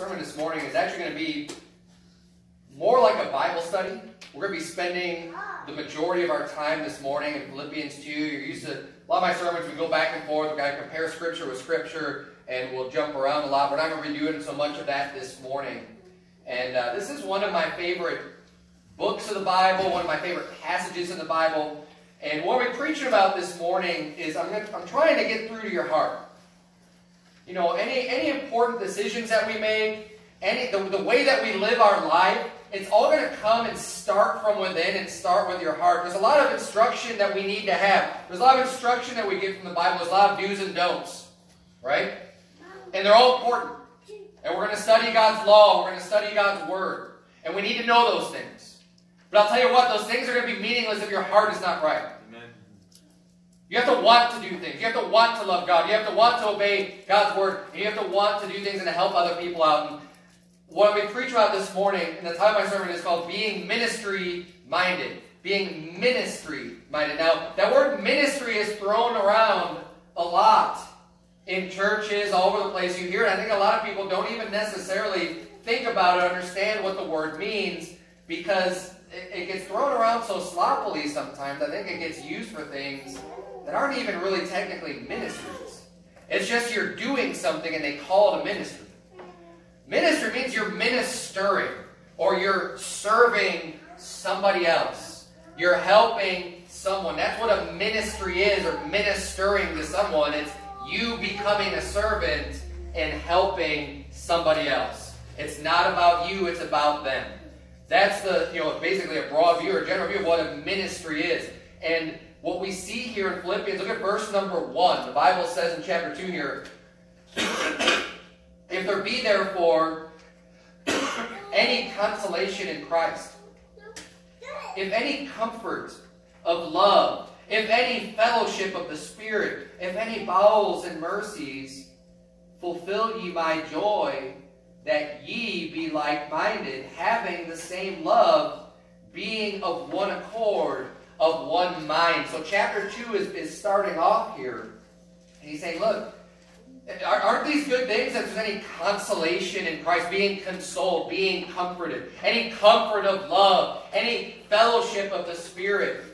sermon this morning is actually going to be more like a Bible study. We're going to be spending the majority of our time this morning in Philippians 2. You're used to, a lot of my sermons, we go back and forth. We've got to compare Scripture with Scripture, and we'll jump around a lot. We're not going to be doing so much of that this morning. And uh, this is one of my favorite books of the Bible, one of my favorite passages in the Bible. And what we're preaching about this morning is I'm, gonna, I'm trying to get through to your heart. You know, any, any important decisions that we make, any the, the way that we live our life, it's all going to come and start from within and start with your heart. There's a lot of instruction that we need to have. There's a lot of instruction that we get from the Bible. There's a lot of do's and don'ts, right? And they're all important. And we're going to study God's law. We're going to study God's word. And we need to know those things. But I'll tell you what, those things are going to be meaningless if your heart is not right. You have to want to do things. You have to want to love God. You have to want to obey God's word. And you have to want to do things and to help other people out. And what we preach about this morning, and the title of my sermon is called Being Ministry Minded. Being ministry minded. Now, that word ministry is thrown around a lot in churches all over the place. You hear it. I think a lot of people don't even necessarily think about it, understand what the word means, because it, it gets thrown around so sloppily sometimes. I think it gets used for things that aren't even really technically ministries. It's just you're doing something and they call it a ministry. Ministry means you're ministering or you're serving somebody else. You're helping someone. That's what a ministry is, or ministering to someone. It's you becoming a servant and helping somebody else. It's not about you, it's about them. That's the, you know, basically a broad view or general view of what a ministry is. And what we see here in Philippians, look at verse number 1. The Bible says in chapter 2 here, If there be therefore any consolation in Christ, if any comfort of love, if any fellowship of the Spirit, if any bowels and mercies, fulfill ye my joy, that ye be like minded, having the same love, being of one accord of one mind. So chapter 2 is, is starting off here. And he's saying, look, aren't these good things that there's any consolation in Christ, being consoled, being comforted, any comfort of love, any fellowship of the Spirit?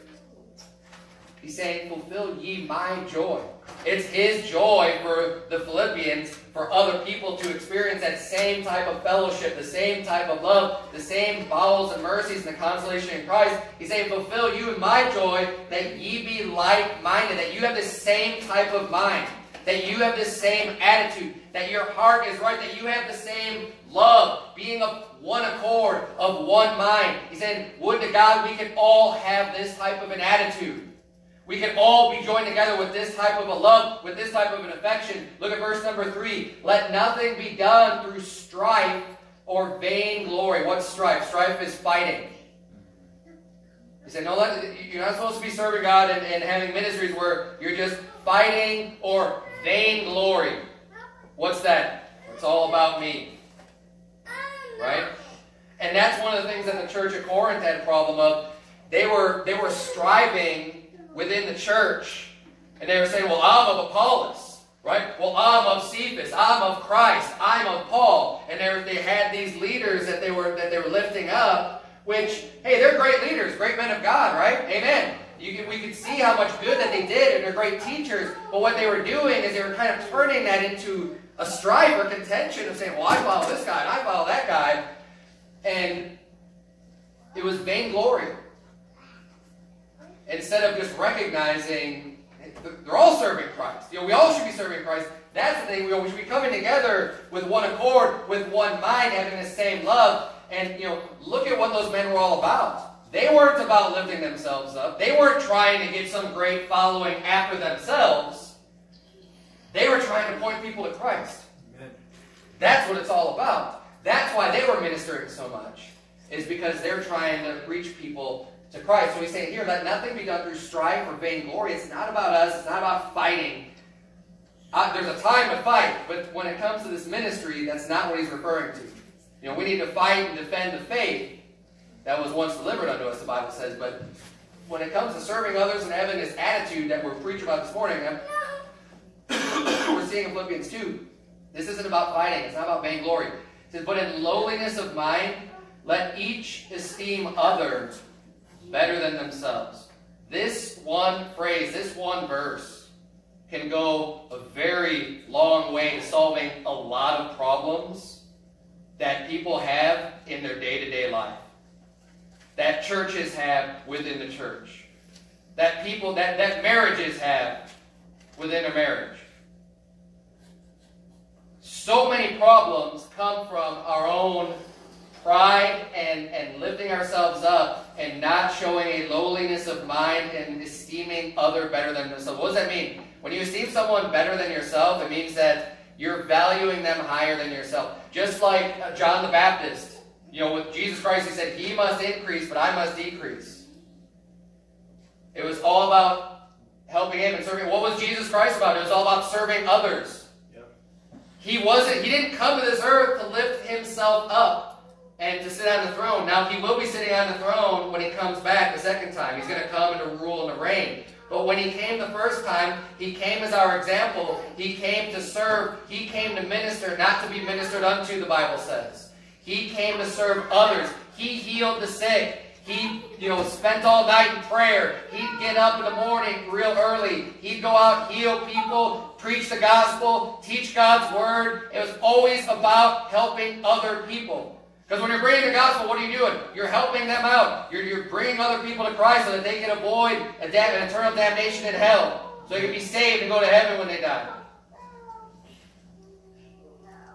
He's saying, fulfill ye my joy. It's his joy for the Philippians, for other people to experience that same type of fellowship, the same type of love, the same bowels and mercies and the consolation in Christ. He's saying, fulfill you in my joy, that ye be like-minded, that you have the same type of mind, that you have the same attitude, that your heart is right, that you have the same love, being of one accord, of one mind. He said, would to God we could all have this type of an attitude. We can all be joined together with this type of a love, with this type of an affection. Look at verse number three. Let nothing be done through strife or vain glory. What's strife? Strife is fighting. He said, no, you're not supposed to be serving God and, and having ministries where you're just fighting or vain glory. What's that? It's all about me. Right? And that's one of the things that the church of Corinth had a problem of. They were, they were striving within the church, and they were saying, well, I'm of Apollos, right? Well, I'm of Cephas, I'm of Christ, I'm of Paul. And they had these leaders that they were that they were lifting up, which, hey, they're great leaders, great men of God, right? Amen. Can, we could see how much good that they did, and they're great teachers. But what they were doing is they were kind of turning that into a strife or contention of saying, well, I follow this guy, and I follow that guy. And it was vainglory instead of just recognizing they're all serving Christ. You know, we all should be serving Christ. That's the thing. We should be coming together with one accord, with one mind, having the same love. And you know, look at what those men were all about. They weren't about lifting themselves up. They weren't trying to get some great following after themselves. They were trying to point people to Christ. Amen. That's what it's all about. That's why they were ministering so much. Is because they're trying to reach people to Christ. So he's saying here, let nothing be done through strife or vainglory. It's not about us. It's not about fighting. Uh, there's a time to fight, but when it comes to this ministry, that's not what he's referring to. You know, we need to fight and defend the faith that was once delivered unto us, the Bible says. But when it comes to serving others and having this attitude that we're preaching about this morning, we're seeing in Philippians 2, this isn't about fighting. It's not about vainglory. It says, But in lowliness of mind, let each esteem other better than themselves. This one phrase, this one verse, can go a very long way to solving a lot of problems that people have in their day to day life, that churches have within the church, that people, that, that marriages have within a marriage. So many problems come from our own pride and, and lifting ourselves up and not showing a lowliness of mind and esteeming other better than themselves. What does that mean? When you esteem someone better than yourself, it means that you're valuing them higher than yourself. Just like uh, John the Baptist, you know, with Jesus Christ, he said, He must increase, but I must decrease. It was all about helping him and serving. What was Jesus Christ about? It was all about serving others. Yep. He wasn't, he didn't come to this earth to lift himself up and to sit on the throne. Now, he will be sitting on the throne when he comes back the second time. He's going to come and to rule and to reign. But when he came the first time, he came as our example. He came to serve. He came to minister, not to be ministered unto, the Bible says. He came to serve others. He healed the sick. He, you know, spent all night in prayer. He'd get up in the morning real early. He'd go out, heal people, preach the gospel, teach God's word. It was always about helping other people. Because when you're bringing the gospel, what are you doing? You're helping them out. You're, you're bringing other people to Christ so that they can avoid a da- an eternal damnation in hell. So they can be saved and go to heaven when they die.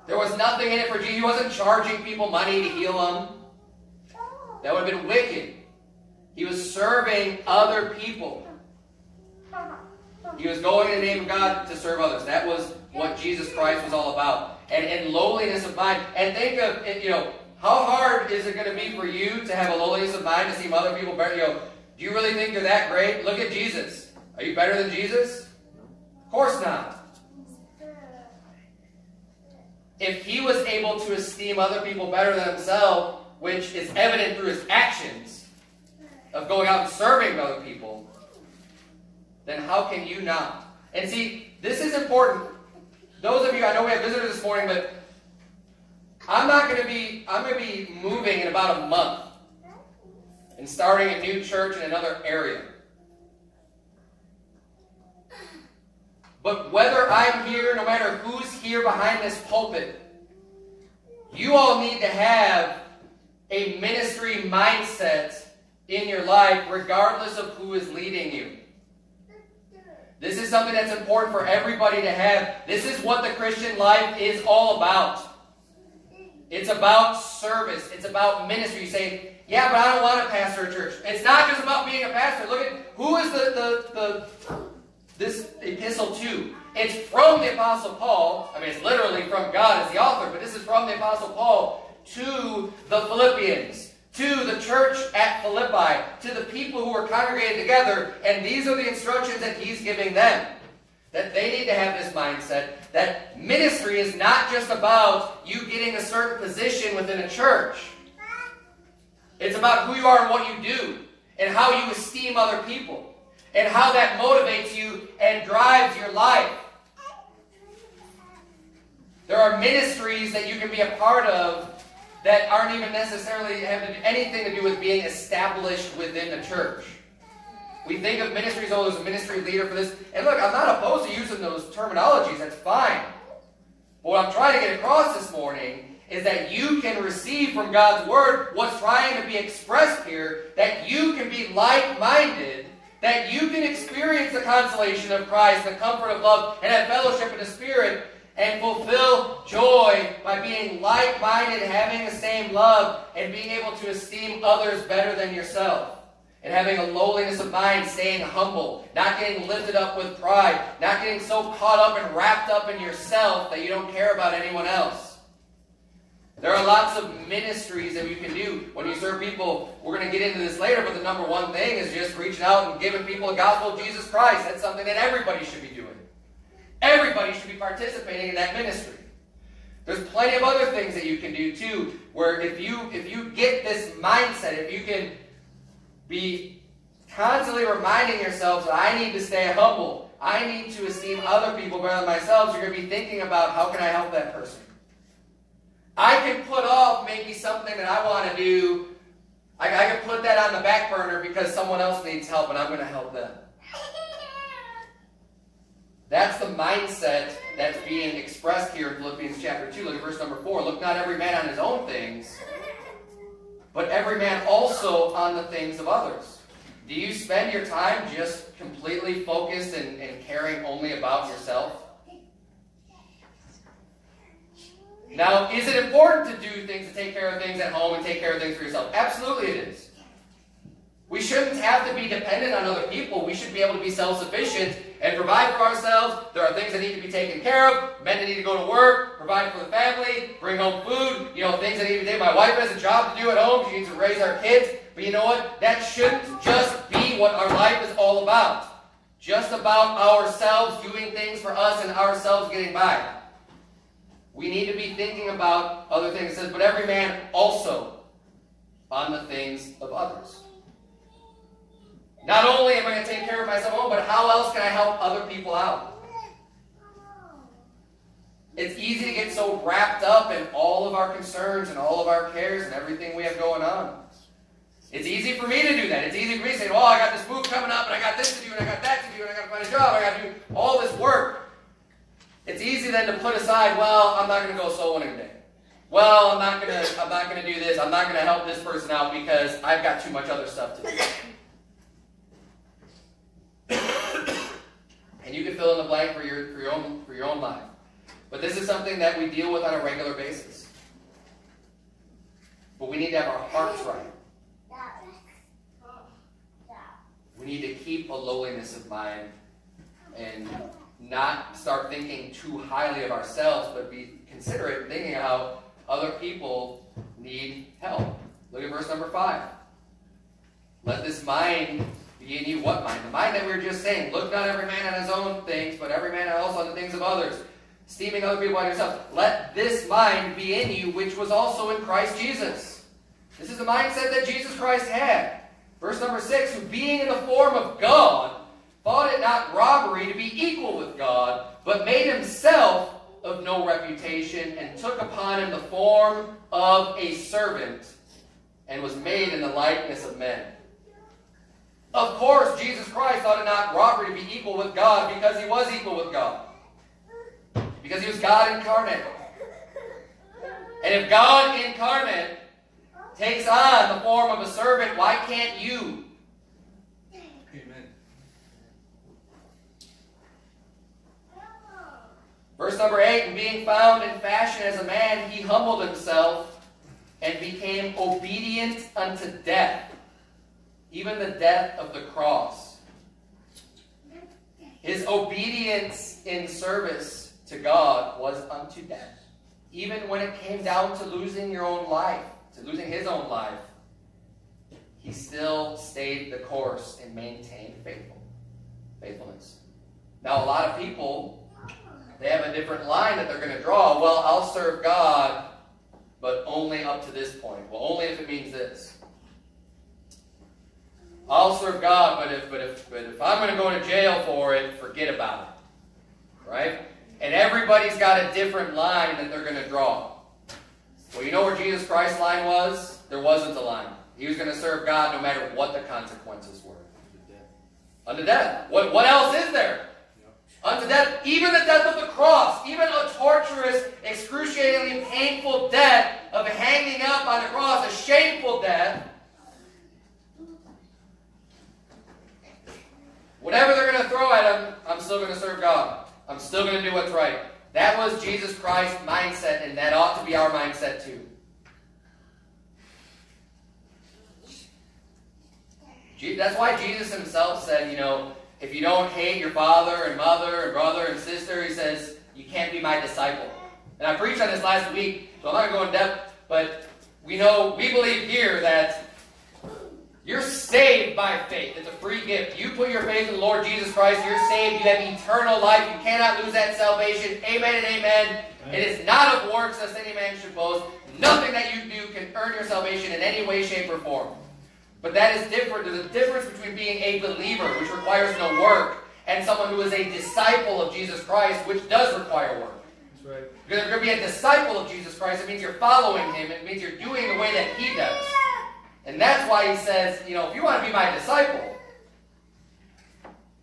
There was nothing in it for Jesus. He wasn't charging people money to heal them. That would have been wicked. He was serving other people. He was going in the name of God to serve others. That was what Jesus Christ was all about. And in lowliness of mind. And think of, you know, how hard is it going to be for you to have a lowliness of mind to see other people better? You know, do you really think you're that great? Look at Jesus. Are you better than Jesus? Of course not. If he was able to esteem other people better than himself, which is evident through his actions of going out and serving other people, then how can you not? And see, this is important. Those of you, I know we have visitors this morning, but I'm not going to be, I'm going to be moving in about a month and starting a new church in another area. But whether I'm here, no matter who's here behind this pulpit, you all need to have a ministry mindset in your life, regardless of who is leading you. This is something that's important for everybody to have. This is what the Christian life is all about. It's about service. It's about ministry. You say, yeah, but I don't want to pastor a church. It's not just about being a pastor. Look at who is the, the, the this epistle to. It's from the Apostle Paul. I mean, it's literally from God as the author, but this is from the Apostle Paul to the Philippians, to the church at Philippi, to the people who are congregated together, and these are the instructions that he's giving them. That they need to have this mindset that ministry is not just about you getting a certain position within a church. It's about who you are and what you do, and how you esteem other people, and how that motivates you and drives your life. There are ministries that you can be a part of that aren't even necessarily have anything to do with being established within the church. We think of ministries, oh, there's a ministry leader for this. And look, I'm not opposed to using those terminologies. That's fine. But what I'm trying to get across this morning is that you can receive from God's Word what's trying to be expressed here, that you can be like-minded, that you can experience the consolation of Christ, the comfort of love, and have fellowship in the Spirit, and fulfill joy by being like-minded, having the same love, and being able to esteem others better than yourself and having a lowliness of mind, staying humble, not getting lifted up with pride, not getting so caught up and wrapped up in yourself that you don't care about anyone else. There are lots of ministries that you can do when you serve people. We're going to get into this later, but the number one thing is just reaching out and giving people the gospel of Jesus Christ. That's something that everybody should be doing. Everybody should be participating in that ministry. There's plenty of other things that you can do too, where if you if you get this mindset, if you can be constantly reminding yourselves that I need to stay humble. I need to esteem other people better than myself. You're going to be thinking about how can I help that person? I can put off maybe something that I want to do. I, I can put that on the back burner because someone else needs help and I'm going to help them. That's the mindset that's being expressed here in Philippians chapter 2. Look at verse number 4. Look not every man on his own things, but every man also on the things of others. Do you spend your time just completely focused and, and caring only about yourself? Now, is it important to do things, to take care of things at home and take care of things for yourself? Absolutely it is. We shouldn't have to be dependent on other people. We should be able to be self-sufficient and provide for ourselves. There are things that need to be taken care of. Men that need to go to work, provide for the family, bring home food. You know, things that need to be. My wife has a job to do at home. She needs to raise our kids. But you know what? That shouldn't just be what our life is all about. Just about ourselves doing things for us and ourselves getting by. We need to be thinking about other things. It says, but every man also on the things of others. Not only am I going to take care of myself but how else can I help other people out? It's easy to get so wrapped up in all of our concerns and all of our cares and everything we have going on. It's easy for me to do that. It's easy for me to say, well, I got this move coming up, and I got this to do, and I got that to do, and I got to find a job, I got to do all this work. It's easy then to put aside, well, I'm not going to go soul winning today. Well, I'm not going to I'm not going to do this. I'm not going to help this person out because I've got too much other stuff to do. and you can fill in the blank for your for your life. But this is something that we deal with on a regular basis. But we need to have our hearts right. We need to keep a lowliness of mind and not start thinking too highly of ourselves, but be considerate thinking how other people need help. Look at verse number 5. Let this mind be in you. What mind? The mind that we were just saying. Look not every man on his own things, but every man else on the things of others. Esteeming other people by yourself. Let this mind be in you, which was also in Christ Jesus. This is the mindset that Jesus Christ had. Verse number 6 Who being in the form of God, thought it not robbery to be equal with God, but made himself of no reputation, and took upon him the form of a servant, and was made in the likeness of men. Of course, Jesus Christ thought it not robbery to be equal with God because he was equal with God. Because he was God incarnate. And if God incarnate takes on the form of a servant, why can't you? Amen. Verse number 8, and being found in fashion as a man, he humbled himself and became obedient unto death, even the death of the cross. His obedience in service to God was unto death. Even when it came down to losing your own life, to losing his own life, he still stayed the course and maintained faithful, faithfulness. Now, a lot of people they have a different line that they're going to draw. Well, I'll serve God, but only up to this point. Well, only if it means this. I'll serve God, but if but if but if I'm going to go to jail for it, forget about it. Right? And everybody's got a different line that they're going to draw. Well, you know where Jesus Christ's line was? There wasn't a line. He was going to serve God no matter what the consequences were. Unto death. What, what else is there? unto death, even the death of the cross, even a torturous, excruciatingly painful death of hanging up on the cross, a shameful death. Whatever they're going to throw at him, I'm still going to serve God. I'm still going to do what's right. That was Jesus Christ's mindset, and that ought to be our mindset too. That's why Jesus himself said, you know, if you don't hate your father and mother and brother and sister, he says, you can't be my disciple. And I preached on this last week, so I'm not going to go in depth, but we know, we believe here that you're saved by faith. It's a free gift. You put your faith in the Lord Jesus Christ, you're saved. You have eternal life. You cannot lose that salvation. Amen and amen. amen. It is not of works, lest any man should boast. Nothing that you do can earn your salvation in any way, shape, or form. But that is different. There's a difference between being a believer, which requires no work, and someone who is a disciple of Jesus Christ, which does require work. right. Because if you're going to be a disciple of Jesus Christ, it means you're following him. It means you're doing the way that he does. And that's why he says, you know, if you want to be my disciple,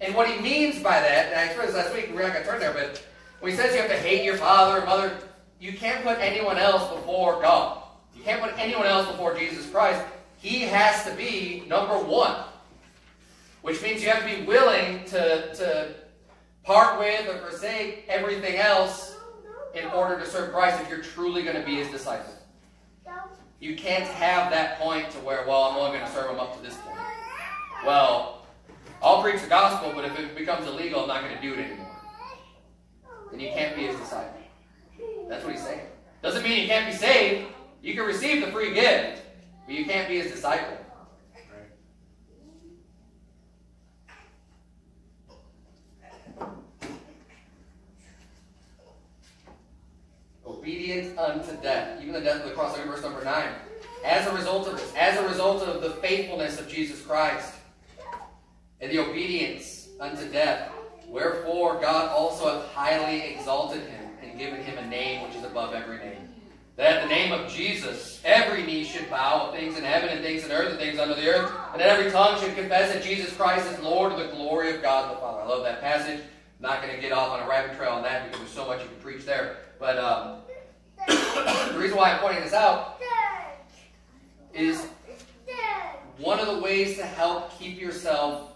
and what he means by that, and I explained this last week, we're not going to turn there, but when he says you have to hate your father or mother, you can't put anyone else before God. You can't put anyone else before Jesus Christ. He has to be number one. Which means you have to be willing to, to part with or forsake everything else in order to serve Christ if you're truly going to be his disciple. You can't have that point to where, well, I'm only going to serve him up to this point. Well, I'll preach the gospel, but if it becomes illegal, I'm not going to do it anymore. Then you can't be his disciple. That's what he's saying. Doesn't mean you can't be saved. You can receive the free gift, but you can't be his disciple. Obedience unto death, even the death of the cross. Look at verse number 9. As a result of this, as a result of the faithfulness of Jesus Christ and the obedience unto death, wherefore God also hath highly exalted him and given him a name which is above every name that at the name of Jesus, every knee should bow of things in heaven and things in earth and things under the earth, and that every tongue should confess that Jesus Christ is Lord to the glory of God the Father. I love that passage. I'm not going to get off on a rabbit trail on that because there's so much you can preach there. But um, the reason why I'm pointing this out is one of the ways to help keep yourself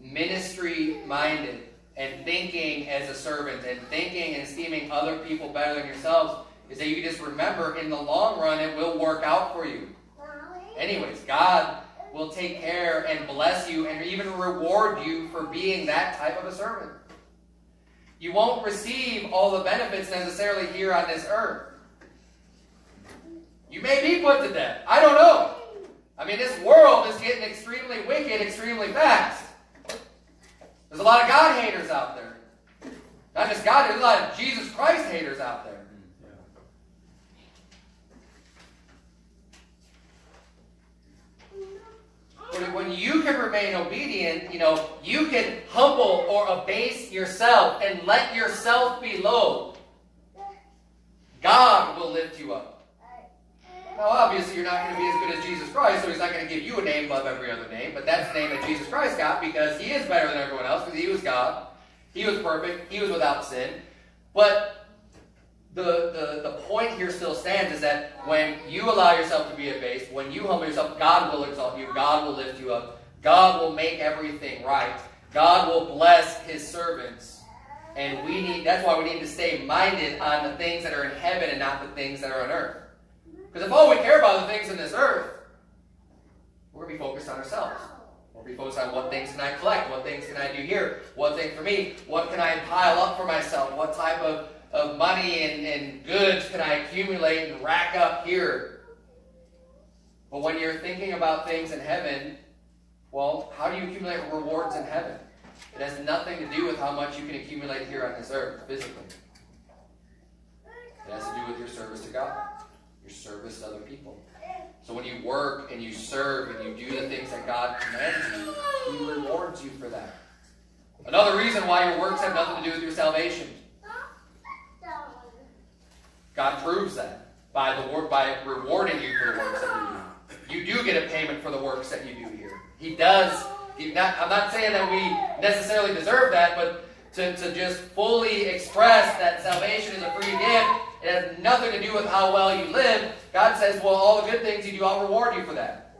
ministry minded and thinking as a servant and thinking and esteeming other people better than yourselves is that you just remember in the long run it will work out for you. Anyways, God will take care and bless you and even reward you for being that type of a servant. You won't receive all the benefits necessarily here on this earth. You may be put to death. I don't know. I mean, this world is getting extremely wicked extremely fast. There's a lot of God haters out there. Not just God, there's a lot of Jesus Christ haters out there. But when you can remain obedient, you know, you can humble or abase yourself and let yourself be low. God will lift you up. Now, obviously, you're not going to be as good as Jesus Christ, so He's not going to give you a name above every other name. But that's the name that Jesus Christ got because He is better than everyone else because He was God. He was perfect. He was without sin. But the, the, the point here still stands is that when you allow yourself to be abased, when you humble yourself, God will exalt you, God will lift you up, God will make everything right, God will bless His servants. And we need that's why we need to stay minded on the things that are in heaven and not the things that are on earth. Because if all we care about are the things in this earth, we're to be focused on ourselves. We'll be focused on what things can I collect, what things can I do here, what thing for me, what can I pile up for myself, what type of, of money and, and goods can I accumulate and rack up here. But when you're thinking about things in heaven, well, how do you accumulate rewards in heaven? It has nothing to do with how much you can accumulate here on this earth physically. It has to do with your service to God, your service to other people. So when you work and you serve and you do the things that God commands you, He rewards you for that. Another reason why your works have nothing to do with your salvation. God proves that by the work by rewarding you for the works that you do. You do get a payment for the works that you do here. He does. He not, I'm not saying that we necessarily deserve that, but to, to just fully express that salvation is a free gift, it has nothing to do with how well you live. God says, well, all the good things you do, I'll reward you for that.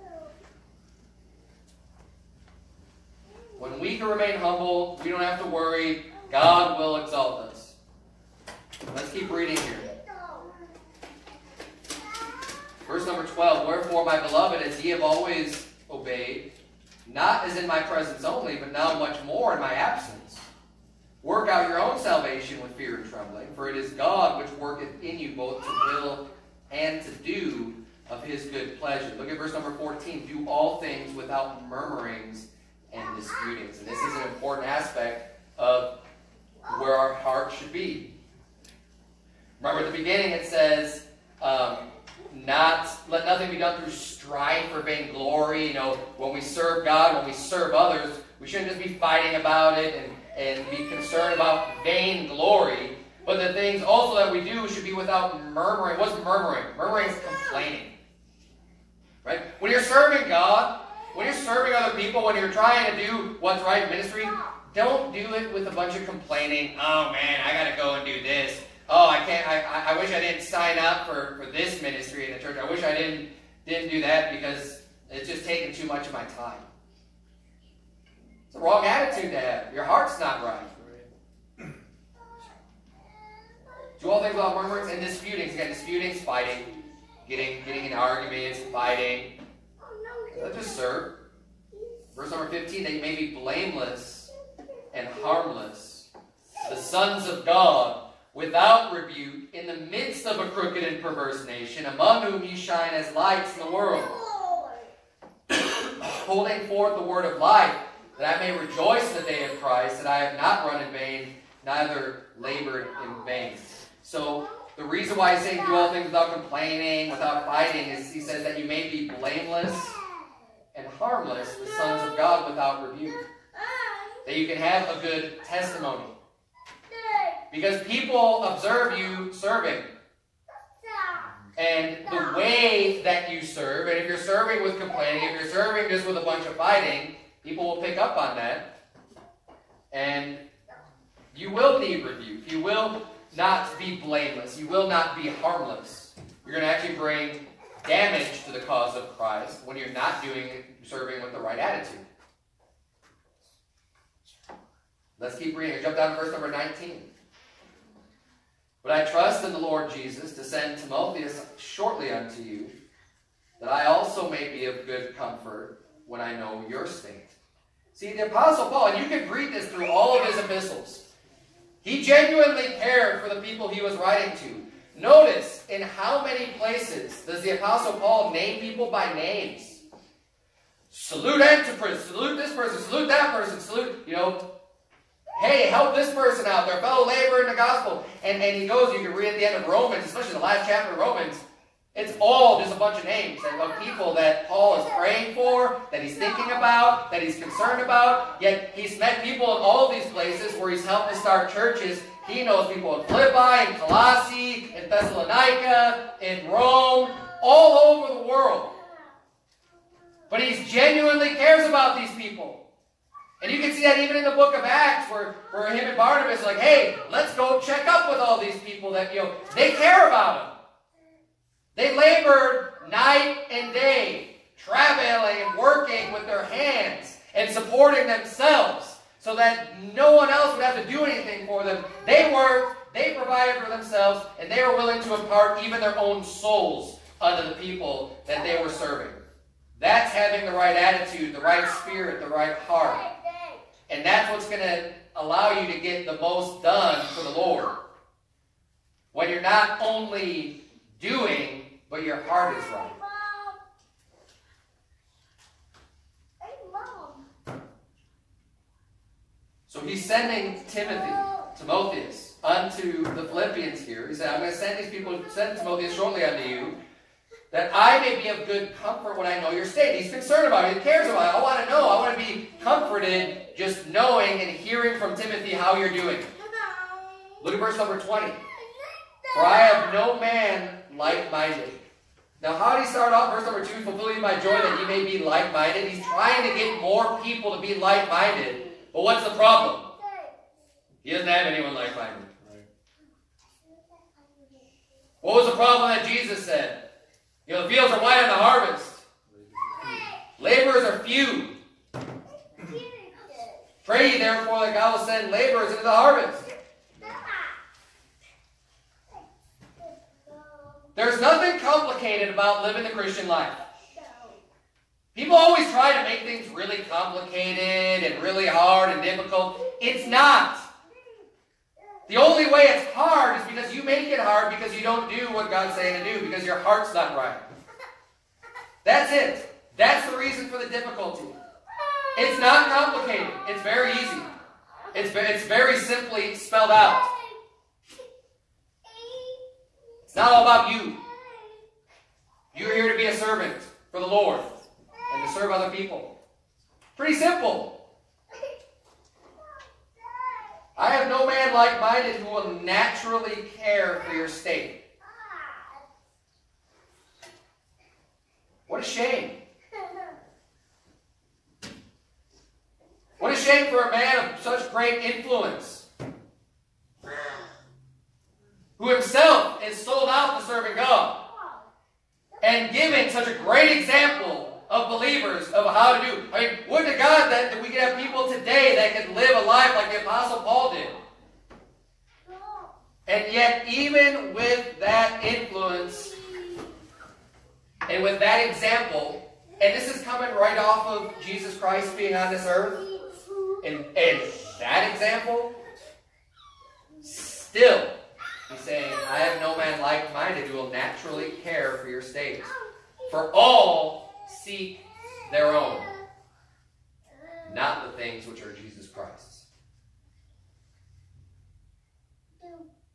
When we can remain humble, we don't have to worry. God will exalt us. Let's keep reading here. Verse number 12 Wherefore, my beloved, as ye have always obeyed, not as in my presence only, but now much more in my absence, work out your own salvation with fear and trembling, for it is God which worketh in you both to will and to do of his good pleasure. Look at verse number 14. Do all things without murmurings and disputings. And this is an important aspect of where our heart should be. Remember at the beginning it says, um, not let nothing be done through strife or vainglory. You know, when we serve God, when we serve others, we shouldn't just be fighting about it and, and be concerned about vainglory. But the things also that we do should be without murmuring. What's murmuring? Murmuring is complaining. Right? When you're serving God, when you're serving other people, when you're trying to do what's right in ministry, don't do it with a bunch of complaining. Oh man, I gotta go and do this. Oh, I can't. I, I wish I didn't sign up for, for this ministry in the church. I wish I didn't didn't do that because it's just taking too much of my time. It's a wrong attitude to have. Your heart's not right. Do all things without murmurings and disputings. Again, disputings, fighting, getting getting in arguments, fighting. Let just serve. Verse number 15, they may be blameless and harmless, the sons of God, without rebuke, in the midst of a crooked and perverse nation, among whom ye shine as lights in the world, holding forth the word of life, that I may rejoice in the day of Christ, that I have not run in vain, neither labored in vain. So the reason why he's saying do all things without complaining, without fighting, is he says that you may be blameless and harmless, the sons of God without rebuke. That you can have a good testimony. Because people observe you serving. And the way that you serve, and if you're serving with complaining, if you're serving just with a bunch of fighting, people will pick up on that. And you will need rebuke. You will not be blameless. You will not be harmless. You're going to actually bring damage to the cause of Christ when you're not doing serving with the right attitude. Let's keep reading. Jump down to verse number 19. But I trust in the Lord Jesus to send Timotheus shortly unto you, that I also may be of good comfort when I know your state. See, the Apostle Paul, and you can read this through all of his epistles, he genuinely cared for the people he was writing to. Notice in how many places does the Apostle Paul name people by names? Salute Antipas, salute this person, salute that person, salute, you know, Hey, help this person out, their fellow laborer in the gospel. And, and he goes, you can read at the end of Romans, especially the last chapter of Romans, it's all just a bunch of names of people that Paul is praying for, that he's thinking about, that he's concerned about. Yet he's met people in all these places where he's helped to start churches. He knows people in Philippi, in Colossae, in Thessalonica, in Rome, all over the world. But he genuinely cares about these people. And you can see that even in the book of Acts, where, where him and Barnabas like, hey, let's go check up with all these people that, you know, they care about them. They labored night and day, traveling and working with their hands and supporting themselves so that no one else would have to do anything for them. They worked, they provided for themselves, and they were willing to impart even their own souls unto the people that they were serving. That's having the right attitude, the right spirit, the right heart. And that's what's going to allow you to get the most done for the Lord. When you're not only doing, but your heart is right. So he's sending Timothy, Timotheus, unto the Philippians here. He said, I'm going to send these people, send Timotheus shortly unto you, that I may be of good comfort when I know your state. He's concerned about it. He cares about it. I want to know. I want to be comforted just knowing and hearing from Timothy how you're doing. Look at verse number 20. For I have no man like-minded. Now, how did he start off? Verse number 2, fulfilling my joy that you may be like-minded. He's trying to get more people to be like-minded. But what's the problem? He doesn't have anyone like-minded. What was the problem that Jesus said? You know, the fields are white on the harvest. Laborers are few. Pray therefore that God will send laborers into the harvest. There's nothing complicated about living the Christian life. People always try to make things really complicated and really hard and difficult. It's not. The only way it's hard is because you make it hard because you don't do what God's saying to do, because your heart's not right. That's it. That's the reason for the difficulty. It's not complicated. It's very easy. It's, it's very simply spelled out. It's not all about you. You're here to be a servant for the Lord and to serve other people. Pretty simple. I have no like minded who will naturally care for your state. What a shame. What a shame for a man of such great influence, who himself is sold out to serving God and giving such a great example of believers of how to do. I mean, would to God that, that we could have people today that could live a life like the Apostle Paul did. And yet, even with that influence and with that example, and this is coming right off of Jesus Christ being on this earth, and, and that example, still, he's saying, I have no man like minded who will naturally care for your state. For all seek their own, not the things which are Jesus Christ's.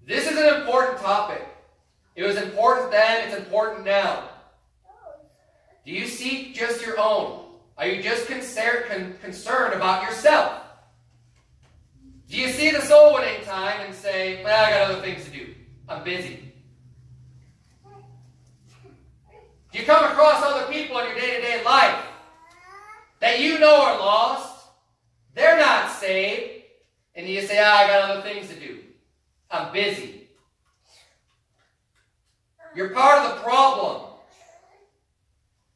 This is an important topic. It was important then, it's important now. Do you seek just your own? Are you just con- concerned about yourself? Do you see the soul winning time and say, well, I got other things to do. I'm busy. Do you come across other people in your day to day life that you know are lost? They're not saved. And you say, ah, I got other things to do. I'm busy. You're part of the problem.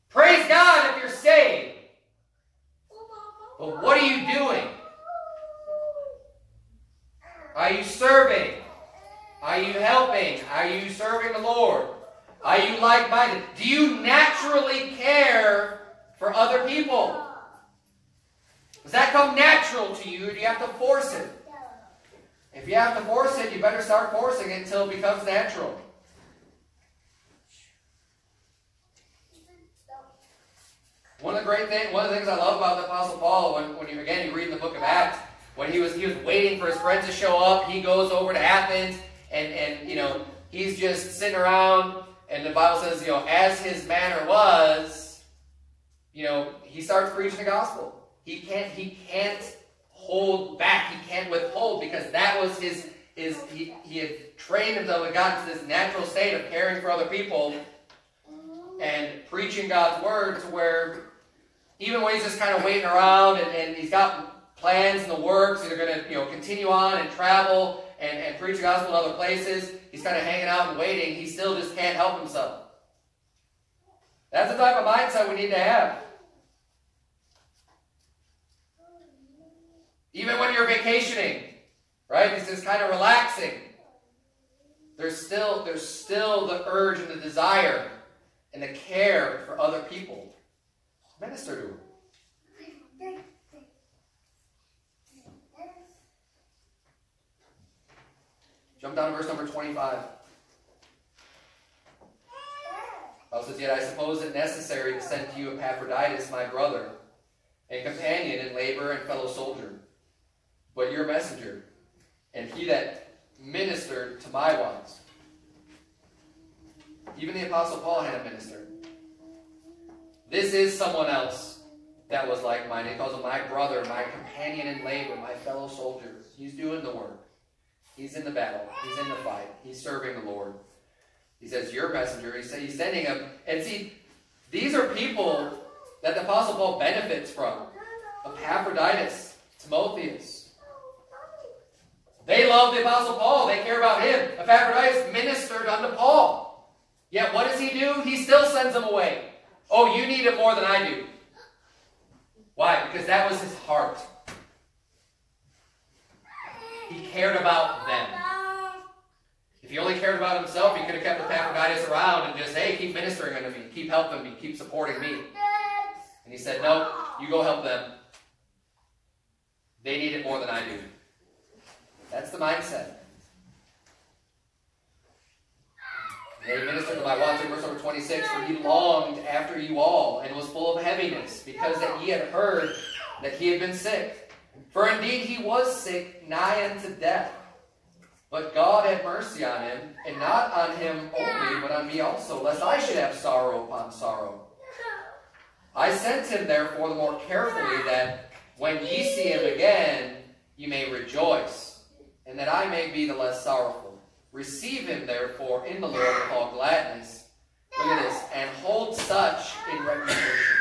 Praise God if you're saved. But what are you doing? Are you serving? Are you helping? Are you serving the Lord? Are you like minded? Do you naturally care for other people? Does that come natural to you, or do you have to force it? If you have to force better start forcing it until it becomes natural. One of the great things, one of the things I love about the Apostle Paul, when, when you again you read the book of Acts, when he was he was waiting for his friends to show up, he goes over to Athens, and and you know he's just sitting around, and the Bible says you know as his manner was, you know he starts preaching the gospel. He can't he can't hold back. He can't withhold because that was his his he, he had trained himself and gotten to this natural state of caring for other people and preaching God's word to where even when he's just kind of waiting around and, and he's got plans in the works, he's going to you know continue on and travel and, and preach the gospel in other places, he's kind of hanging out and waiting, he still just can't help himself. That's the type of mindset we need to have. Even when you're vacationing, right? It's just kind of relaxing. There's still, there's still the urge and the desire and the care for other people. Minister to them. Jump down to verse number 25. Paul says, Yet I suppose it necessary to send to you Epaphroditus, my brother, and companion in labor and fellow soldier, but your messenger, and he that ministered to my wants. Even the Apostle Paul had a minister. This is someone else that was like mine. He calls him my brother, my companion in labor, my fellow soldier. He's doing the work. He's in the battle. He's in the fight. He's serving the Lord. He says, Your messenger. He said he's sending him. And see, these are people that the Apostle Paul benefits from. Epaphroditus, Timotheus. They love the Apostle Paul. They care about him. Epaphroditus ministered unto Paul. Yet what does he do? He still sends them away. Oh, you need it more than I do. Why? Because that was his heart. He cared about them. If he only cared about himself, he could have kept Epaphroditus around and just, hey, keep ministering unto me, keep helping me, keep supporting me. And he said, no, you go help them. They need it more than I do. That's the mindset. He ministered to my wants in verse number 26, for he longed after you all, and was full of heaviness, because that he had heard that he had been sick. For indeed he was sick, nigh unto death. But God had mercy on him, and not on him only, but on me also, lest I should have sorrow upon sorrow. I sent him therefore the more carefully, that when ye see him again, ye may rejoice, and that I may be the less sorrowful. Receive him, therefore, in the Lord with all gladness. Look at this. And hold such in reputation.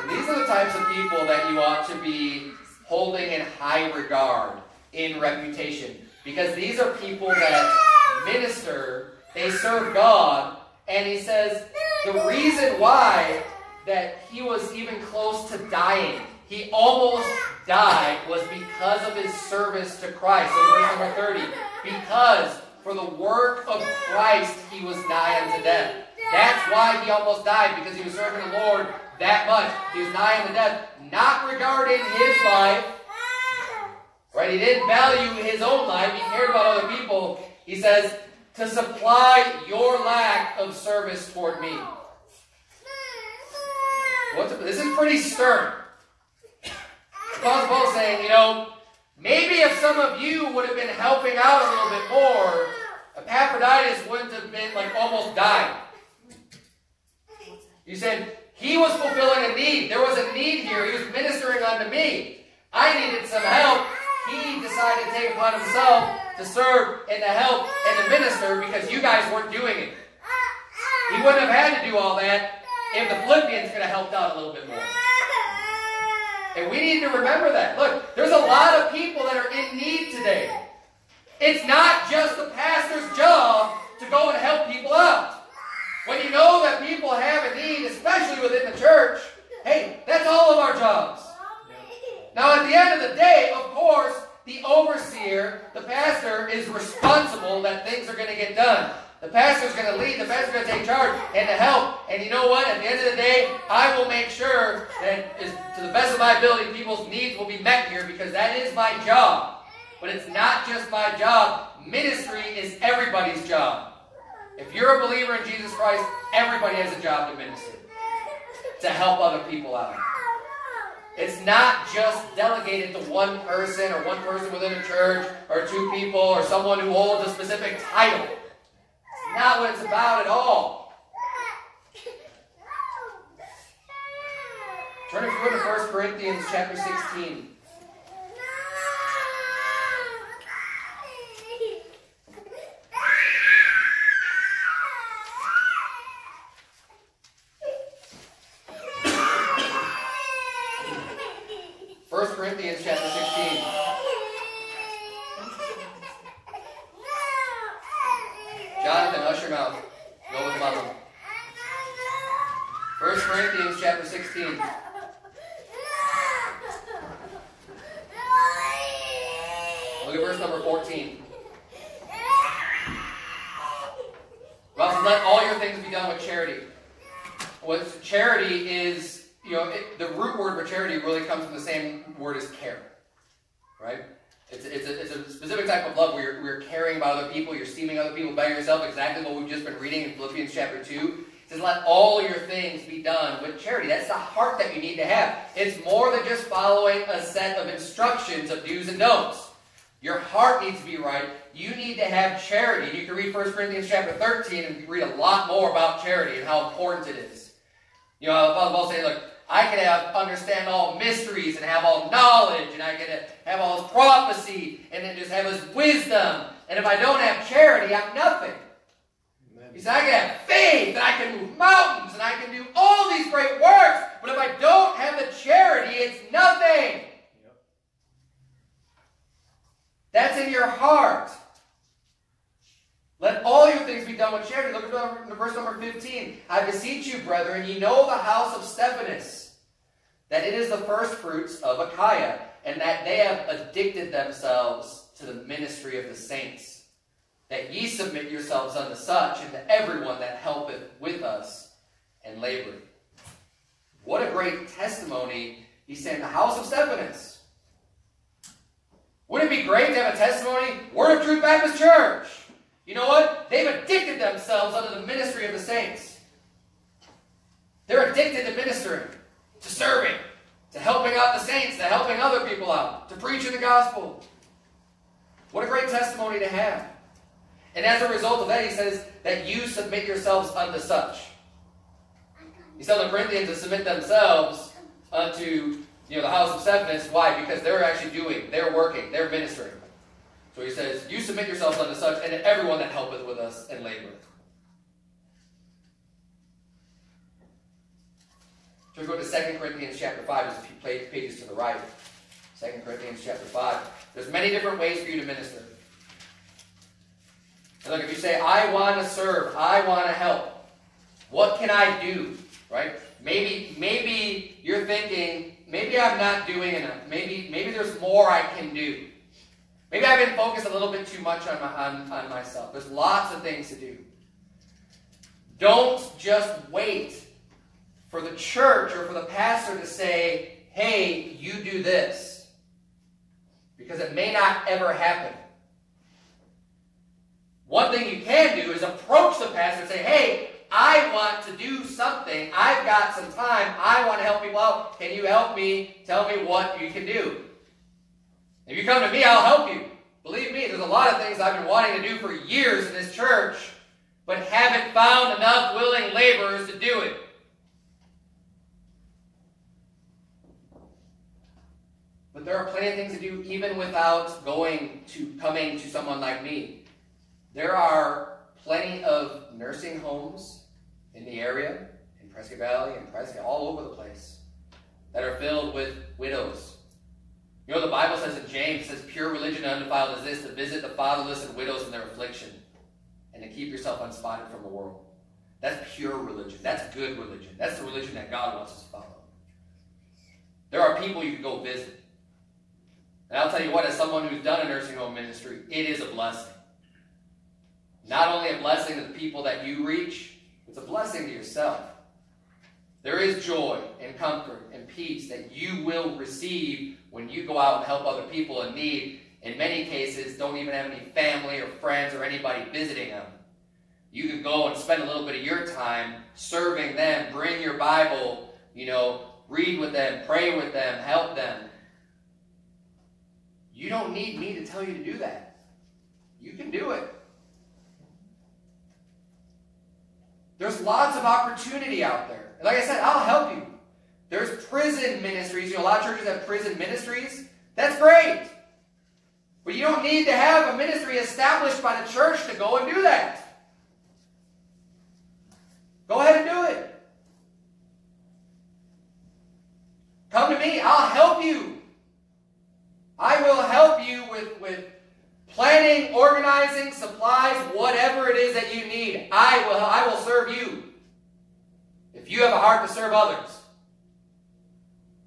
And these are the types of people that you ought to be holding in high regard, in reputation. Because these are people that minister, they serve God, and he says the reason why that he was even close to dying, he almost died, was because of his service to Christ. So verse number 30, because for the work of Christ he was nigh unto death. That's why he almost died, because he was serving the Lord that much. He was nigh unto death, not regarding his life. Right? He didn't value his own life. He cared about other people. He says, to supply your lack of service toward me. What's, this is pretty stern. Apostle Paul saying, you know, maybe if some of you would have been helping out a little bit more, Epaphroditus wouldn't have been like almost died. You said he was fulfilling a need. There was a need here. He was ministering unto me. I needed some help. He decided to take upon himself to serve and to help and to minister because you guys weren't doing it. He wouldn't have had to do all that if the Philippians could have helped out a little bit more. And we need to remember that. Look, there's a lot of people that are in need today. It's not just the pastor's job to go and help people out. When you know that people have a need, especially within the church, hey, that's all of our jobs. Now, at the end of the day, of course, the overseer, the pastor, is responsible that things are going to get done. The pastor's going to lead, the pastor's going to take charge and to help. And you know what? At the end of the day, I will make sure that, to the best of my ability, people's needs will be met here because that is my job. But it's not just my job. Ministry is everybody's job. If you're a believer in Jesus Christ, everybody has a job to minister, to help other people out. It's not just delegated to one person or one person within a church or two people or someone who holds a specific title. Not what it's about at all. Turn if you to 1 Corinthians chapter 16. First Corinthians chapter Jonathan, hush your mouth. Go with mama. 1 Corinthians chapter 16. Look at verse number 14. Well, let all your things be done with charity. What charity is, you know, it, the root word for charity really comes from the same word as care, right? It's, it's, a, it's a 2 says, Let all your things be done with charity. That's the heart that you need to have. It's more than just following a set of instructions of do's and don'ts. Your heart needs to be right. You need to have charity. You can read 1 Corinthians chapter 13 and read a lot more about charity and how important it is. You know, Apostle Paul saying, look, I can have understand all mysteries and have all knowledge, and I can have all this prophecy, and then just have this wisdom. And if I don't have charity, I'm nothing. He said, I can have faith, and I can move mountains, and I can do all these great works, but if I don't have the charity, it's nothing. Yep. That's in your heart. Let all your things be done with charity. Look at verse number 15. I beseech you, brethren, ye know the house of Stephanas, that it is the first fruits of Achaia, and that they have addicted themselves to the ministry of the saints that ye submit yourselves unto such, and to everyone that helpeth with us and laboreth. What a great testimony he's saying, the house of Stephanas. Wouldn't it be great to have a testimony? Word of Truth Baptist Church. You know what? They've addicted themselves under the ministry of the saints. They're addicted to ministering, to serving, to helping out the saints, to helping other people out, to preaching the gospel. What a great testimony to have. And as a result of that, he says that you submit yourselves unto such. He's telling the Corinthians to submit themselves unto you know the house of Stephanas. Why? Because they're actually doing, they're working, they're ministering. So he says, You submit yourselves unto such, and to everyone that helpeth with us and laboreth. So go to 2 Corinthians chapter 5, just a few pages to the right. 2 Corinthians chapter 5. There's many different ways for you to minister. And look, if you say, I want to serve, I want to help, what can I do? Right? Maybe, maybe you're thinking, maybe I'm not doing enough. Maybe, maybe there's more I can do. Maybe I've been focused a little bit too much on, my, on, on myself. There's lots of things to do. Don't just wait for the church or for the pastor to say, hey, you do this. Because it may not ever happen. One thing you can do is approach the pastor and say, hey, I want to do something. I've got some time. I want to help people out. Can you help me? Tell me what you can do. If you come to me, I'll help you. Believe me, there's a lot of things I've been wanting to do for years in this church, but haven't found enough willing laborers to do it. But there are plenty of things to do even without going to coming to someone like me. There are plenty of nursing homes in the area, in Prescott Valley and Prescott, all over the place, that are filled with widows. You know, the Bible says in James, it says, pure religion and undefiled is this, to visit the fatherless and widows in their affliction, and to keep yourself unspotted from the world. That's pure religion. That's good religion. That's the religion that God wants us to follow. There are people you can go visit. And I'll tell you what, as someone who's done a nursing home ministry, it is a blessing. Not only a blessing to the people that you reach, it's a blessing to yourself. There is joy and comfort and peace that you will receive when you go out and help other people in need. In many cases, don't even have any family or friends or anybody visiting them. You can go and spend a little bit of your time serving them, bring your Bible, you know, read with them, pray with them, help them. You don't need me to tell you to do that. You can do it. There's lots of opportunity out there. like I said, I'll help you. There's prison ministries. You know, a lot of churches have prison ministries. That's great. But you don't need to have a ministry established by the church to go and do that. Go ahead and do it. Come to me. I'll help you. I will help you with, with planning, organizing, supplies, whatever it is that you need. I will, I will serve you. If you have a heart to serve others.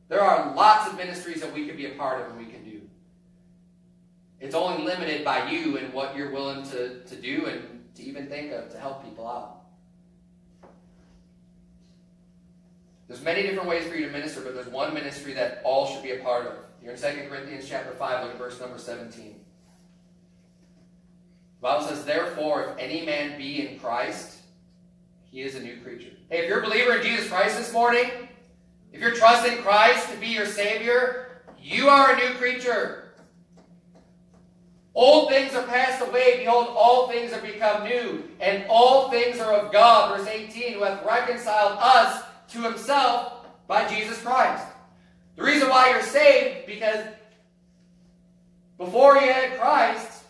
There are lots of ministries that we could be a part of and we can do. It's only limited by you and what you're willing to, to do and to even think of to help people out. There's many different ways for you to minister, but there's one ministry that all should be a part of. You're in 2 Corinthians chapter 5, look at verse number 17. The Bible says, Therefore, if any man be in Christ, he is a new creature. Hey, if you're a believer in Jesus Christ this morning, if you're trusting Christ to be your Savior, you are a new creature. Old things are passed away. Behold, all things are become new. And all things are of God. Verse 18, who hath reconciled us to himself by Jesus Christ. The reason why you're saved, because before you had Christ,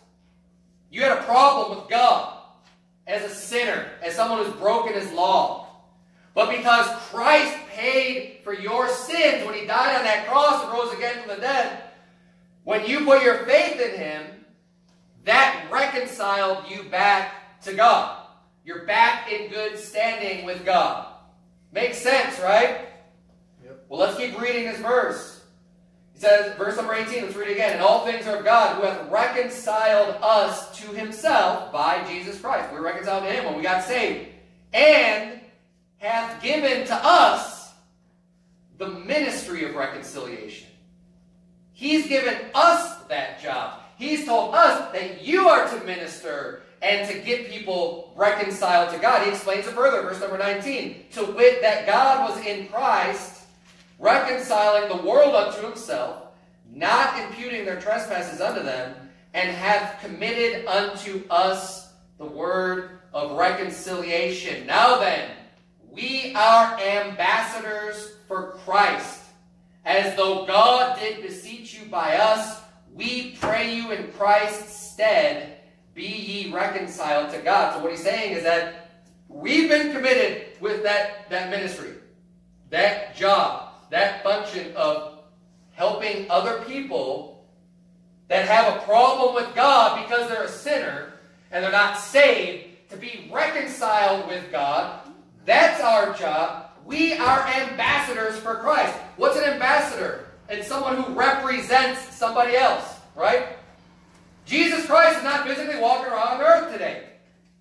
you had a problem with God as a sinner, as someone who's broken his law. But because Christ paid for your sins when he died on that cross and rose again from the dead, when you put your faith in him, that reconciled you back to God. You're back in good standing with God. Makes sense, right? Yep. Well, let's keep reading this verse. He says, verse number 18, let's read it again. And all things are of God, who hath reconciled us to himself by Jesus Christ. We are reconciled to him when we got saved. And hath given to us the ministry of reconciliation. He's given us that job. He's told us that you are to minister and to get people reconciled to God. He explains it further, verse number 19. To wit, that God was in Christ, reconciling the world unto himself, not imputing their trespasses unto them, and hath committed unto us the word of reconciliation. Now then, we are ambassadors for Christ, as though God did beseech you by us We pray you in Christ's stead, be ye reconciled to God. So what he's saying is that we've been committed with that, that ministry, that job, that function of helping other people that have a problem with God because they're a sinner and they're not saved to be reconciled with God. That's our job. We are ambassadors for Christ. What's an ambassador? It's someone who represents somebody else, right? Jesus Christ is not physically walking around on earth today.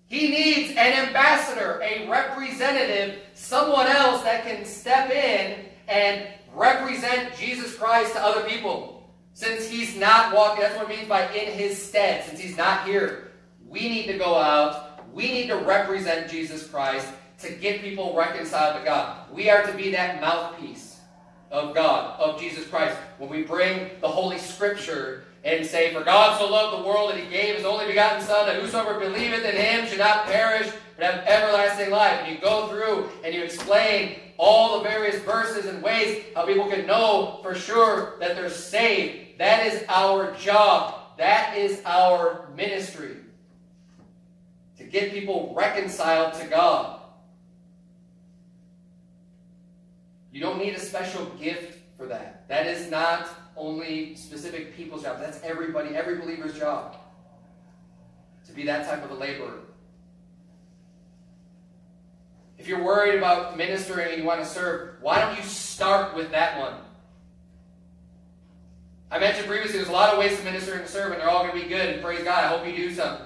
He needs an ambassador, a representative, someone else that can step in and represent Jesus Christ to other people. Since he's not walking, that's what it means by in his stead. Since he's not here, we need to go out. We need to represent Jesus Christ to get people reconciled to God. We are to be that mouthpiece of God, of Jesus Christ. When we bring the Holy Scripture and say, For God so loved the world that he gave his only begotten Son, that whosoever believeth in him should not perish, but have everlasting life. And you go through and you explain all the various verses and ways how people can know for sure that they're saved. That is our job. That is our ministry. To get people reconciled to God. You don't need a special gift for that. That is not only specific people's job. That's everybody, every believer's job. To be that type of a laborer. If you're worried about ministering and you want to serve, why don't you start with that one? I mentioned previously there's a lot of ways to minister and serve, and they're all going to be good, and praise God, I hope you do some.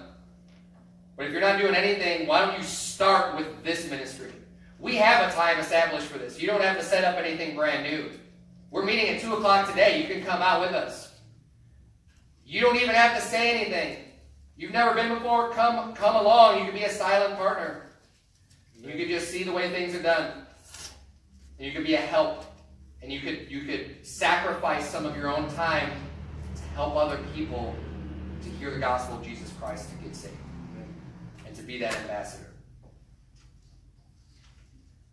But if you're not doing anything, why don't you start with this ministry? We have a time established for this. You don't have to set up anything brand new. We're meeting at 2 o'clock today. You can come out with us. You don't even have to say anything. You've never been before? Come, come along. You can be a silent partner. You could just see the way things are done. And you could be a help. And you could, you could sacrifice some of your own time to help other people to hear the gospel of Jesus Christ to get saved. And to be that ambassador.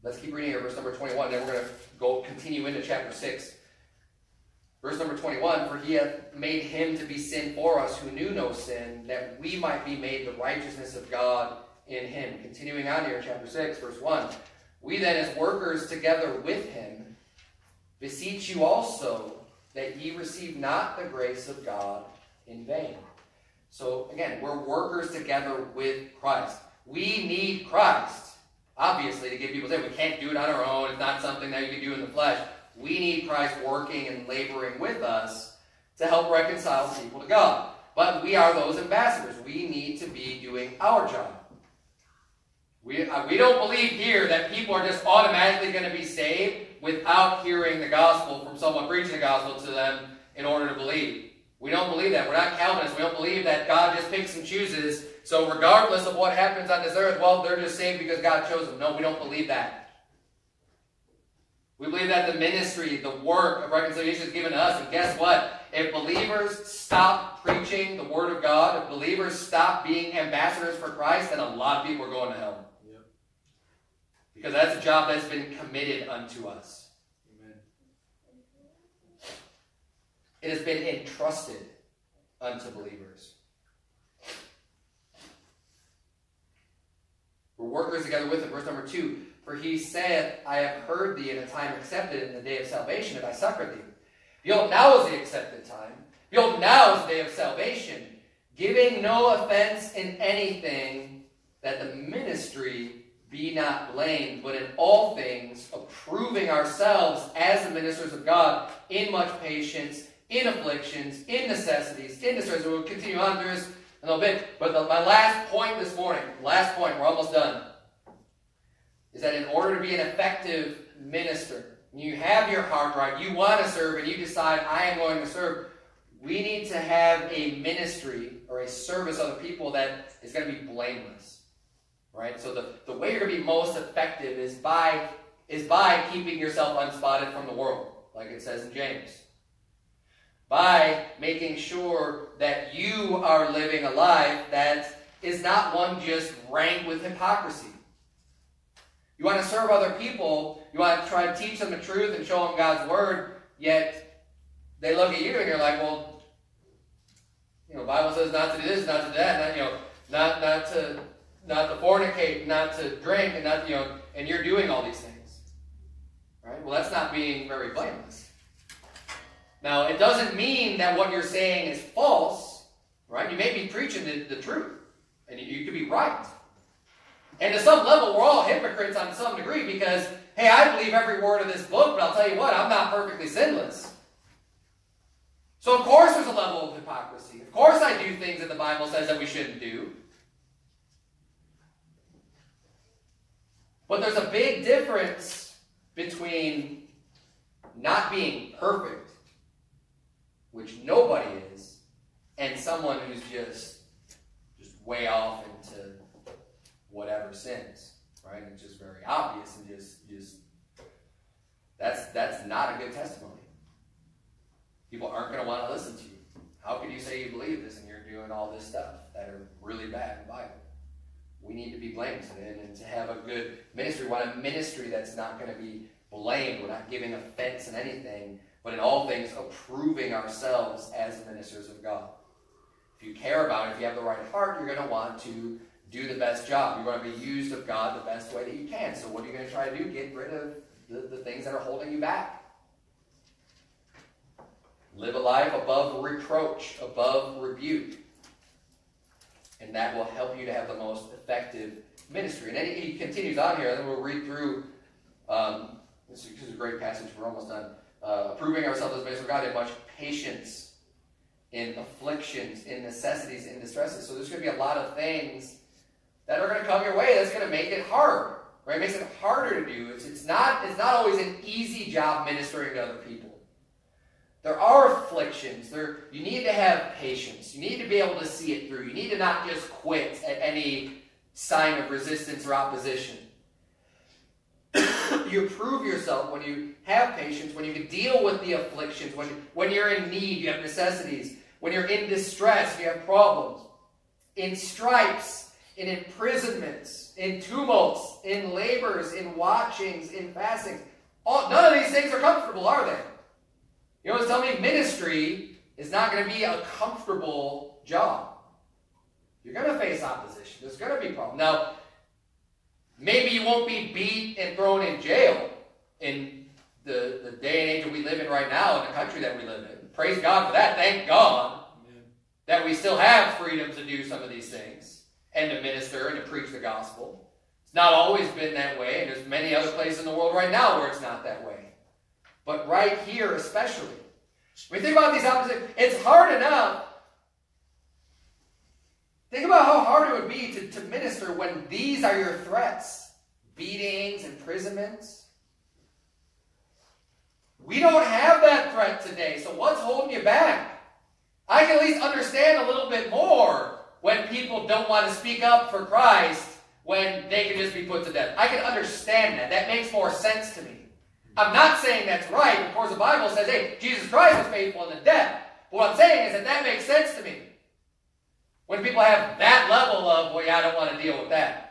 Let's keep reading here, verse number 21. Then we're going to go continue into chapter 6. Verse number 21 For he hath made him to be sin for us who knew no sin, that we might be made the righteousness of God in him. Continuing on here chapter 6, verse 1. We then, as workers together with him, beseech you also that ye receive not the grace of God in vain. So again, we're workers together with Christ. We need Christ, obviously, to get people say we can't do it on our own. It's not something that you can do in the flesh. We need Christ working and laboring with us to help reconcile people to God. But we are those ambassadors. We need to be doing our job. We, uh, we don't believe here that people are just automatically going to be saved without hearing the gospel from someone preaching the gospel to them in order to believe. We don't believe that. We're not Calvinists. We don't believe that God just picks and chooses. So regardless of what happens on this earth, well, they're just saved because God chose them. No, we don't believe that. We believe that the ministry, the work of reconciliation is given to us. And guess what? If believers stop preaching the Word of God, if believers stop being ambassadors for Christ, then a lot of people are going to hell. Yep. Because that's a job that's been committed unto us. It has been entrusted unto believers. We're workers together with it. Verse number two. For he saith, I have heard thee in a time accepted in the day of salvation, have I succored thee. Behold, now is the accepted time. Behold, now is the day of salvation, giving no offense in anything, that the ministry be not blamed, but in all things approving ourselves as the ministers of God in much patience, in afflictions, in necessities, in distress. We'll continue on through this a little bit. But the, my last point this morning, last point, we're almost done is that in order to be an effective minister, you have your heart right, you want to serve, and you decide, I am going to serve, we need to have a ministry or a service of the people that is going to be blameless. Right? So the, the way you're going to be most effective is by is by keeping yourself unspotted from the world, like it says in James. By making sure that you are living a life that is not one just rank with hypocrisy. You want to serve other people. You want to try to teach them the truth and show them God's word. Yet they look at you and you're like, well, You know, Bible says not to do this, not to do that, not, you know, not, not to not to fornicate, not to drink, and not, you know, and you're doing all these things. Right? Well, that's not being very blameless. Now, it doesn't mean that what you're saying is false, right? You may be preaching the, the truth, and you, you could be right. And to some level, we're all hypocrites on some degree because, hey, I believe every word of this book, but I'll tell you what, I'm not perfectly sinless. So, of course, there's a level of hypocrisy. Of course, I do things that the Bible says that we shouldn't do. But there's a big difference between not being perfect, which nobody is, and someone who's just just way off into whatever sins, right? It's just very obvious and just just that's that's not a good testimony. People aren't going to want to listen to you. How could you say you believe this and you're doing all this stuff that are really bad in the Bible? we need to be blamed and, and to have a good ministry. We want a ministry that's not going to be blamed. We're not giving offense and anything, but in all things approving ourselves as ministers of God. If you care about it, if you have the right heart, you're going to want to do the best job. You want to be used of God the best way that you can. So what are you going to try to do? Get rid of the, the things that are holding you back. Live a life above reproach, above rebuke and that will help you to have the most effective ministry. And then he continues on here, and then we'll read through. Um, this is a great passage. We're almost done. Uh, approving ourselves as ministers of God in much patience, in afflictions, in necessities, in distresses. So there's going to be a lot of things that are going to come your way. That's going to make it hard. Right? It makes it harder to do. It's, it's not. It's not always an easy job ministering to other people. There are afflictions. There, you need to have patience. You need to be able to see it through. You need to not just quit at any sign of resistance or opposition. You prove yourself when you have patience, when you can deal with the afflictions, when, when you're in need, you have necessities, when you're in distress, you have problems, in stripes, in imprisonments, in tumults, in labors, in watchings, in fastings. All, none of these things are comfortable, are they? You know, tell me ministry is not going to be a comfortable job. You're going to face opposition. There's going to be problems. Now, maybe you won't be beat and thrown in jail in the, the day and age that we live in right now in the country that we live in. Praise God for that. Thank God Amen. that we still have freedom to do some of these things and to minister and to preach the gospel. It's not always been that way, and there's many other places in the world right now where it's not that way but right here especially. When you think about these opposites, it's hard enough. Think about how hard it would be to, to minister when these are your threats beatings, imprisonments. We don't have that threat today, so what's holding you back? I can at least understand a little bit more when people don't want to speak up for Christ when they can just be put to death. I can understand that. That makes more sense to me. I'm not saying that's right. Of course, the Bible says, hey, Jesus Christ was faithful in the death. But what I'm saying is that that makes sense to me. When people have that level of, well, yeah, I don't want to deal with that.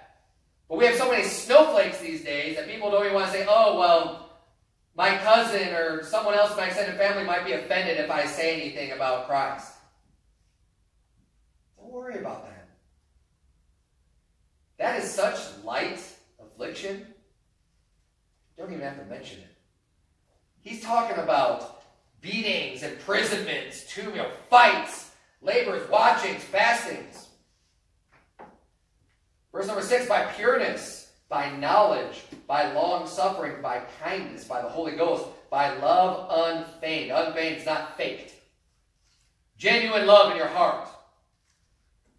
But we have so many snowflakes these days that people don't even want to say, oh, well, my cousin or someone else in my extended family might be offended if I say anything about Christ. Don't worry about that. That is such light affliction. Don't even have to mention it. He's talking about beatings, imprisonments, you fights, labors, watchings, fastings. Verse number six, by pureness, by knowledge, by long suffering, by kindness, by the Holy Ghost, by love unfeigned. Unfeigned is not faked. Genuine love in your heart.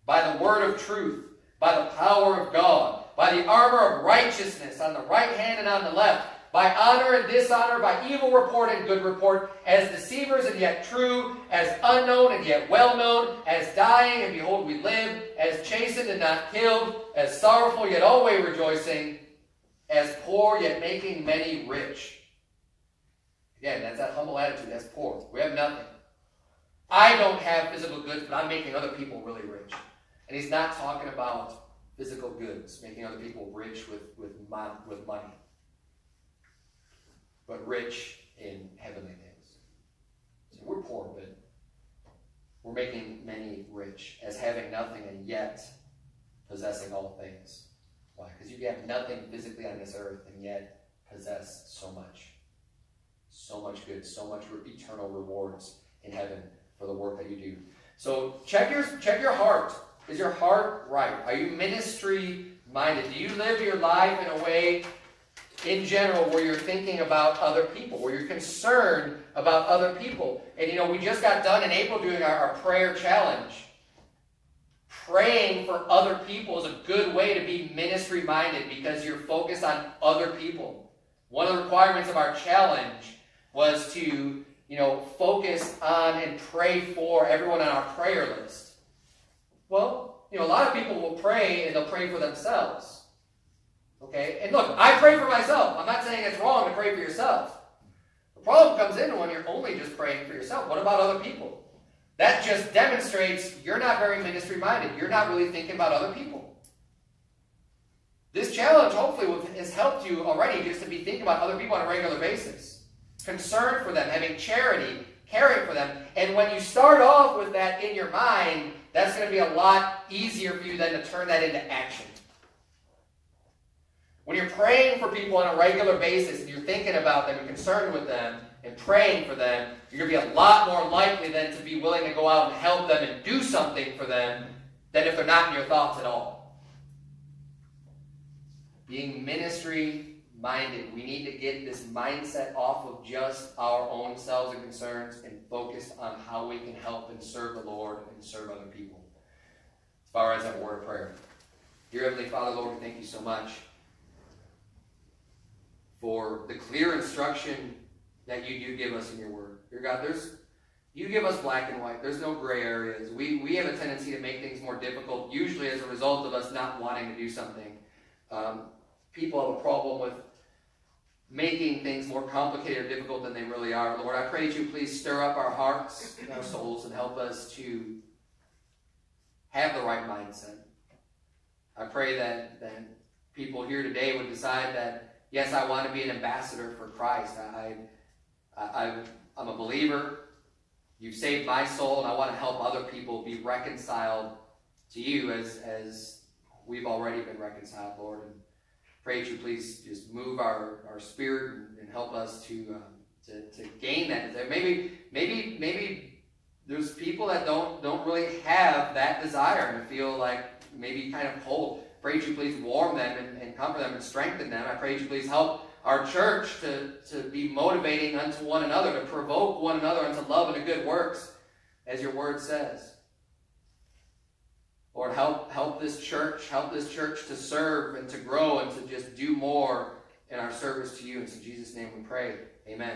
By the word of truth, by the power of God, by the armor of righteousness on the right hand and on the left by honor and dishonor, by evil report and good report, as deceivers and yet true, as unknown and yet well known, as dying and behold we live, as chastened and not killed, as sorrowful yet always rejoicing, as poor yet making many rich. Again, that's that humble attitude. That's poor. We have nothing. I don't have physical goods, but I'm making other people really rich. And he's not talking about physical goods, making other people rich with, with, with money but rich in heavenly things. So we're poor, but we're making many rich as having nothing and yet possessing all things. Why? Because you have nothing physically on this earth and yet possess so much. So much good, so much eternal rewards in heaven for the work that you do. So check your check your heart. Is your heart right? Are you ministry minded? Do you live your life in a way in general where you're thinking about other people, where you're concerned about other people? And you know, we just got done in April doing our, our prayer challenge. Praying for other people is a good way to be ministry minded because you're focused on other people. One of the requirements of our challenge was to, you know, focus on and pray for everyone on our prayer list. Well, you know, a lot of people will pray and they'll pray for themselves. Okay? And look, I pray for myself. I'm not saying it's wrong to pray for yourself. The problem comes in when you're only just praying for yourself. What about other people? That just demonstrates you're not very ministry minded. You're not really thinking about other people. This challenge hopefully has helped you already just to be thinking about other people on a regular basis. Concern for them, having charity, caring for them. And when you start off with that in your mind, that's going to be a lot easier for you then to turn that into action. When you're praying for people on a regular basis and you're thinking about them and concerned with them and praying for them, you're going to be a lot more likely then to be willing to go out and help them and do something for them than if they're not in your thoughts at all. Being ministry minded. We need to get this mindset off of just our own selves and concerns and focus on how we can help and serve the Lord and serve other people. As far as that word of prayer. Dear Heavenly Father, Lord, thank you so much for the clear instruction that you do give us in your word. Dear God, there's you give us black and white. There's no gray areas. We, we have a tendency to make things more difficult, usually as a result of us not wanting to do something. Um, people have a problem with making things more complicated or difficult than they really are. Lord, I pray that you please stir up our hearts and our souls and help us to have the right mindset. I pray that, that people here today would decide that, yes, I want to be an ambassador for Christ. I, I, I'm a believer. You've saved my soul, and I want to help other people be reconciled to you as, as we've already been reconciled, Lord. And pray that you please just move our, our spirit and, and help us to, um, to, to gain that. Maybe, maybe, maybe there's people that don't, don't really have that desire and feel like maybe kind of cold. I pray that you please warm them and, and comfort them and strengthen them. I pray that you please help our church to, to be motivating unto one another, to provoke one another unto love and to good works, as your word says. Lord, help, help this church, help this church to serve and to grow and to just do more in our service to you. And in Jesus' name we pray. Amen.